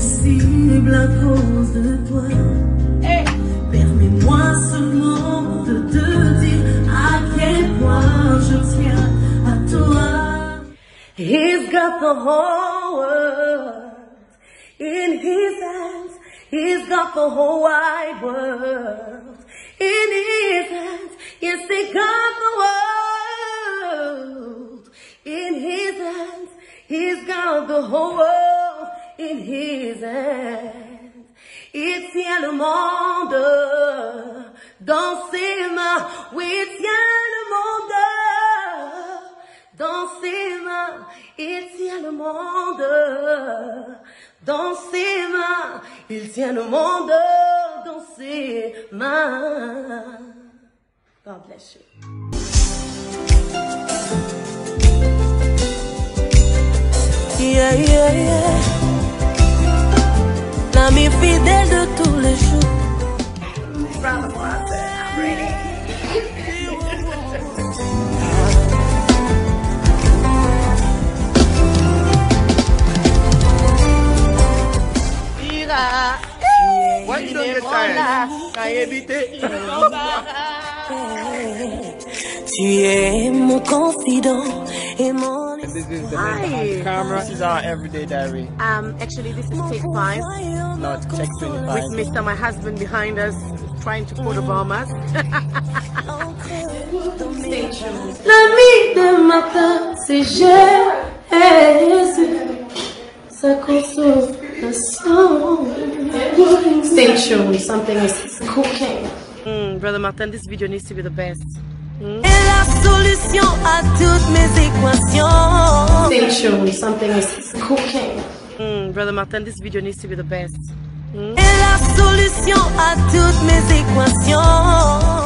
sensible à cause de toi. Hey. Permets-moi seulement de te dire à quel point je tiens à toi. He's got the whole world in his hands. He's got the whole wide world in his hands. Yes, he got the world in his hands. He's got the whole world. In his. Il tient le monde dans ses mains. Oui, il tient le monde dans ses mains. Il tient le monde dans ses mains. Il tient le monde dans ses mains. Fidèle de tous les jours. Tu es mon confident et mon This is the Hi. camera. This is our everyday diary. Um, actually, this is take five Not check 25. with Mr. My husband behind us trying to put bombers. L'ami de matin, c'est Jésus. Sa consolation. Stay tuned, something is cooking. Mm, Brother Martin, this video needs to be the best. est la solution à toutes mes équations. Stay tuned, something is cooking. Mm, Brother Martin, this video needs to be the best. est